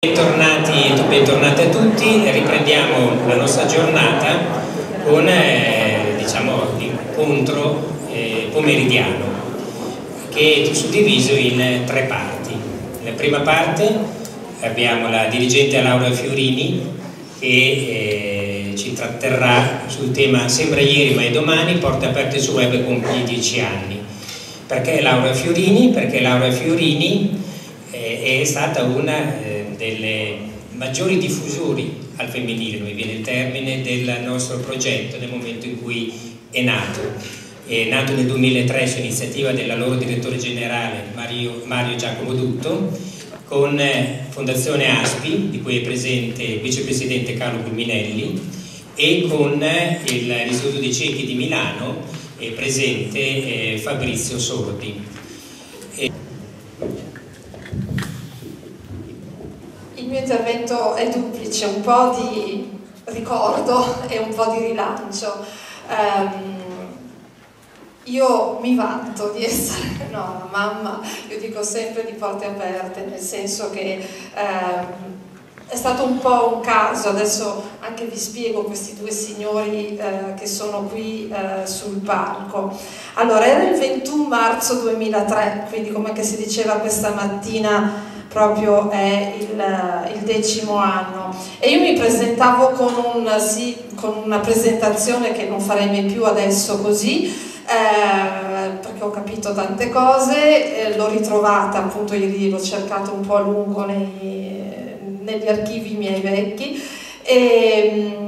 Bentornati, bentornati, a tutti, riprendiamo la nostra giornata con eh, diciamo, l'incontro eh, pomeridiano che è suddiviso in tre parti. Nella prima parte abbiamo la dirigente Laura Fiorini che eh, ci tratterrà sul tema Sembra ieri ma è domani, porte aperte su web compie dieci anni. Perché Laura Fiorini? Perché Laura Fiorini è stata una delle maggiori diffusori al femminile, mi viene il termine, del nostro progetto nel momento in cui è nato. È nato nel 2003 su iniziativa della loro direttore generale Mario, Mario Giacomo Dutto con eh, Fondazione Aspi, di cui è presente il vicepresidente Carlo Culminelli, e con eh, l'Istituto dei Ciechi di Milano è presente eh, Fabrizio Sordi. Il mio intervento è duplice, un po' di ricordo e un po' di rilancio. Um, io mi vanto di essere no, mamma, io dico sempre di porte aperte, nel senso che um, è stato un po' un caso, adesso anche vi spiego questi due signori eh, che sono qui eh, sul palco. Allora, era il 21 marzo 2003, quindi come si diceva questa mattina proprio è il, il, decimo anno. E io mi presentavo con, un, sì, con, una presentazione che non farei mai più adesso così eh, perché ho capito tante cose, eh, l'ho ritrovata appunto ieri, l'ho cercato un po' a lungo nei, negli archivi miei vecchi. E, mm,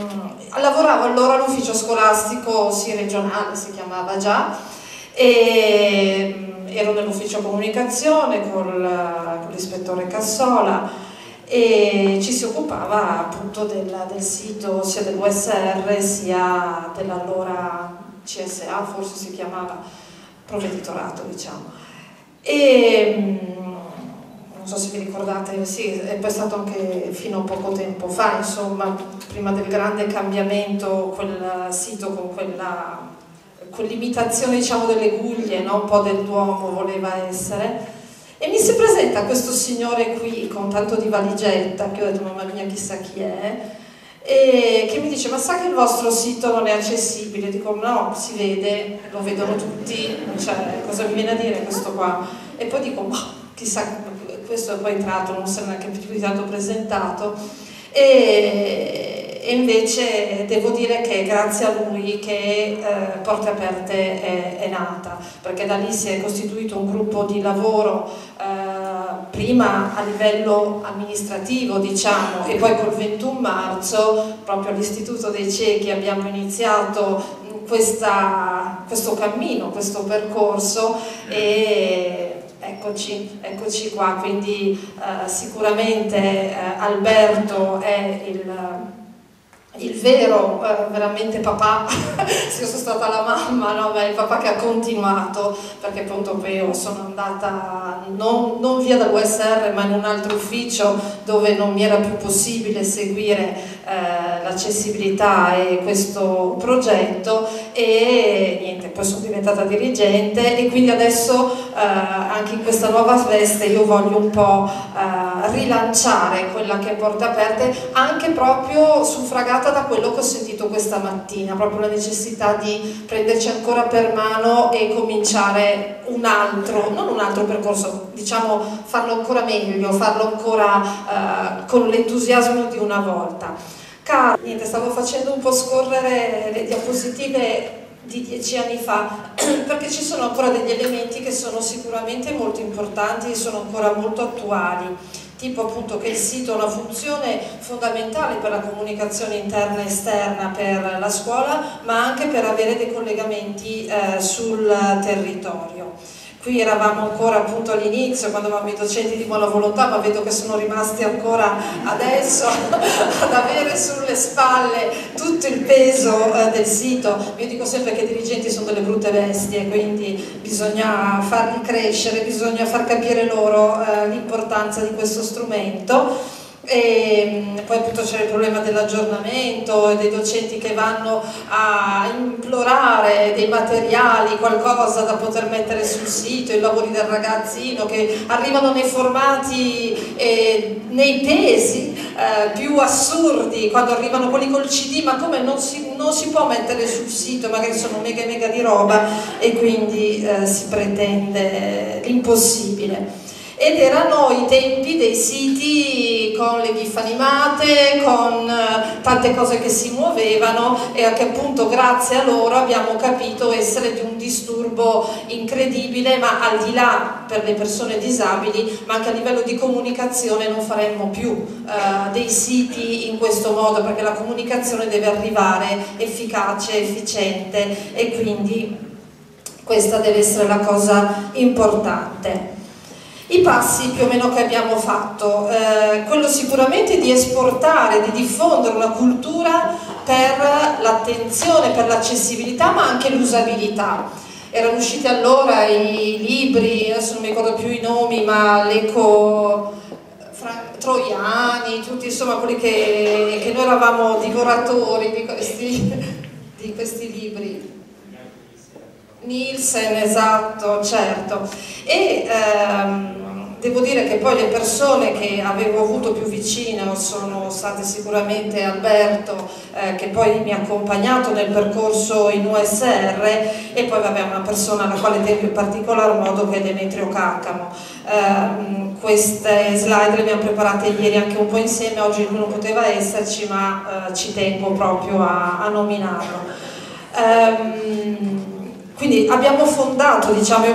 lavoravo allora all'ufficio scolastico sì regionale si chiamava già e ero nell'ufficio comunicazione con l'ispettore Cassola e ci si occupava appunto del, del sito sia dell'USR sia dell'allora CSA, forse si chiamava provveditorato diciamo. E non so se vi ricordate, sì, è poi stato anche fino a poco tempo fa, insomma, prima del grande cambiamento, quel sito con quella con l'imitazione diciamo, delle guglie, no? un po' del Duomo voleva essere. E mi si presenta questo signore qui con tanto di valigetta, che ho detto mamma mia chissà chi è, e che mi dice ma sa che il vostro sito non è accessibile? Dico no, si vede, lo vedono tutti, cioè, cosa mi viene a dire questo qua? E poi dico ma chissà, questo è poi entrato, non si è neanche più di tanto presentato. E, e invece devo dire che grazie a lui che eh, Porte Aperte è, è, nata, perché da lì si è costituito un gruppo di lavoro eh, prima a livello amministrativo diciamo e poi col 21 marzo proprio all'Istituto dei Ciechi abbiamo iniziato questa, questo cammino, questo percorso e Eccoci, eccoci qua, quindi eh, sicuramente eh, Alberto è il, il vero, eh, veramente papà, se io sono stata la mamma, no? Beh, il papà che ha continuato, perché appunto io sono andata non, non via dall'USR ma in un altro ufficio dove non mi era più possibile seguire eh, l'accessibilità e questo progetto e niente, poi sono diventata dirigente e quindi adesso eh, anche in questa nuova veste io voglio un po' eh, rilanciare quella che è Porte Aperte anche proprio suffragata da quello che ho sentito questa mattina, proprio la necessità di prenderci ancora per mano e cominciare un altro, non un altro percorso, diciamo farlo ancora meglio, farlo ancora eh, con l'entusiasmo di una volta. Car niente, stavo facendo un po' scorrere le diapositive di dieci anni fa perché ci sono ancora degli elementi che sono sicuramente molto importanti e sono ancora molto attuali tipo appunto che il sito ha una funzione fondamentale per la comunicazione interna e esterna per la scuola, ma anche per avere dei collegamenti eh, sul territorio. Qui eravamo ancora appunto all'inizio quando avevamo i docenti di buona volontà, ma vedo che sono rimasti ancora adesso ad avere sulle spalle tutto il peso eh, del sito. Io dico sempre che i dirigenti sono delle brutte bestie, quindi bisogna farli crescere, bisogna far capire loro eh, l'importanza di questo strumento e poi appunto c'è il problema dell'aggiornamento, dei docenti che vanno a implorare dei materiali, qualcosa da poter mettere sul sito, i lavori del ragazzino che arrivano nei formati e nei pesi eh, più assurdi, quando arrivano quelli col CD, ma come non si, non si può mettere sul sito, magari sono mega mega di roba e quindi eh, si pretende l'impossibile ed erano i tempi dei siti con le gif animate, con eh, tante cose che si muovevano e che appunto grazie a loro abbiamo capito essere di un disturbo incredibile, ma al di là per le persone disabili, ma anche a livello di comunicazione non faremmo più uh, dei siti in questo modo perché la comunicazione deve arrivare efficace, efficiente e quindi questa deve essere la cosa importante. I passi più o meno che abbiamo fatto, eh, quello sicuramente di esportare, di diffondere una cultura per l'attenzione, per l'accessibilità ma anche l'usabilità. Erano usciti allora i libri, adesso non mi ricordo più i nomi, ma l'eco troiani, tutti insomma quelli che, che noi eravamo divoratori di questi, di questi libri. Nielsen, esatto, certo. E ehm, devo dire che poi le persone che avevo avuto più vicino sono state sicuramente Alberto, eh, che poi mi ha accompagnato nel percorso in USR, e poi vabbè una persona alla quale tengo in particolar modo che è Demetrio Caccamo. Eh, queste slide le abbiamo preparate ieri anche un po' insieme, oggi lui non poteva esserci, ma eh, ci tengo proprio a, a nominarlo. Um, quindi abbiamo fondato, diciamo,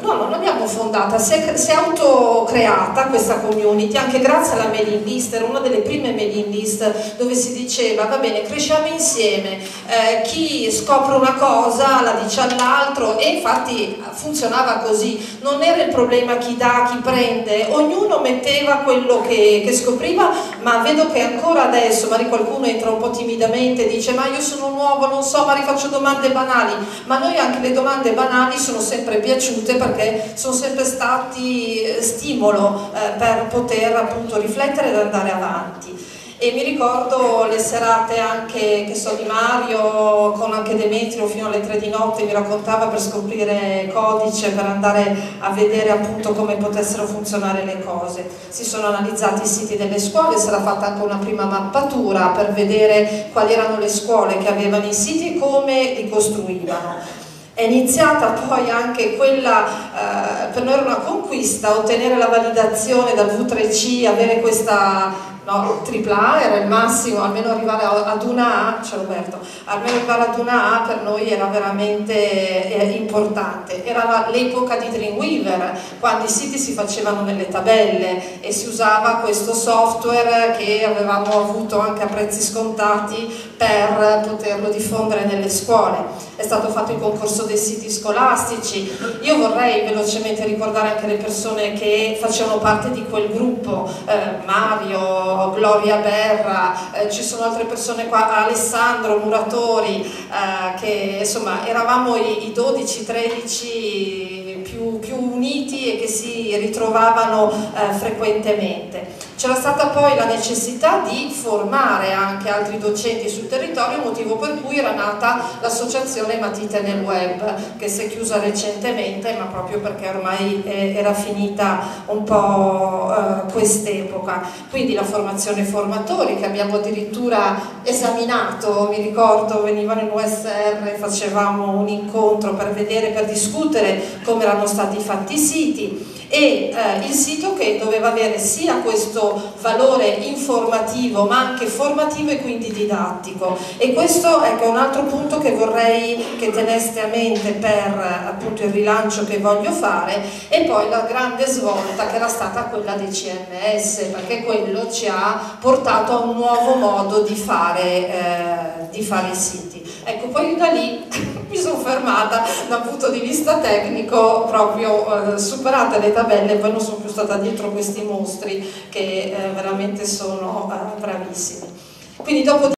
no, non l'abbiamo fondata, si è, si è autocreata questa community anche grazie alla mailing list, era una delle prime mailing list dove si diceva va bene cresciamo insieme, eh, chi scopre una cosa la dice all'altro e infatti funzionava così, non era il problema chi dà, chi prende, ognuno metteva quello che, che scopriva ma vedo che ancora adesso magari qualcuno entra un po' timidamente e dice ma io sono nuovo, non so, ma rifaccio domande banali, ma noi anche le domande banali sono sempre piaciute perché sono sempre stati eh, stimolo eh, per poter appunto riflettere ed andare avanti. E mi ricordo le serate anche che so di Mario con anche Demetrio fino alle tre di notte mi raccontava per scoprire codice per andare a vedere appunto come potessero funzionare le cose. Si sono analizzati i siti delle scuole sarà fatta anche una prima mappatura per vedere quali erano le scuole che avevano i siti e come li costruivano è iniziata poi anche quella, eh, per noi era una conquista, ottenere la validazione dal V3C, avere questa no, tripla A era il massimo, almeno arrivare ad una A, c'è Roberto, almeno arrivare ad una A per noi era veramente eh, importante. Era l'epoca di Dreamweaver, quando i siti si facevano nelle tabelle e si usava questo software che avevamo avuto anche a prezzi scontati per poterlo diffondere nelle scuole. È stato fatto il concorso dei siti scolastici. Io vorrei velocemente ricordare anche le persone che facevano parte di quel gruppo, eh, Mario, Gloria Berra, eh, ci sono altre persone qua, Alessandro Muratori, eh, che insomma eravamo i, i 12-13 più, più, uniti e che si ritrovavano eh, frequentemente. C'era stata poi la necessità di formare anche altri docenti sul territorio, motivo per cui era nata l'associazione Matite nel Web, che si è chiusa recentemente, ma proprio perché ormai eh, era finita un po' eh, quest'epoca. Quindi la formazione formatori che abbiamo addirittura esaminato, mi ricordo venivano in USR, facevamo un incontro per vedere, per discutere come erano stati fatti i siti e eh, il sito che doveva avere sia questo valore informativo ma anche formativo e quindi didattico. E questo ecco, è un altro punto che vorrei che teneste a mente per appunto il rilancio che voglio fare e poi la grande svolta che era stata quella dei CMS perché quello ci ha portato a un nuovo modo di fare, eh, di fare i siti. Ecco poi da lì mi sono fermata da un punto di vista tecnico proprio eh, superate le tabelle e poi non sono più stata dietro questi mostri che eh, veramente sono eh, bravissimi. Quindi dopo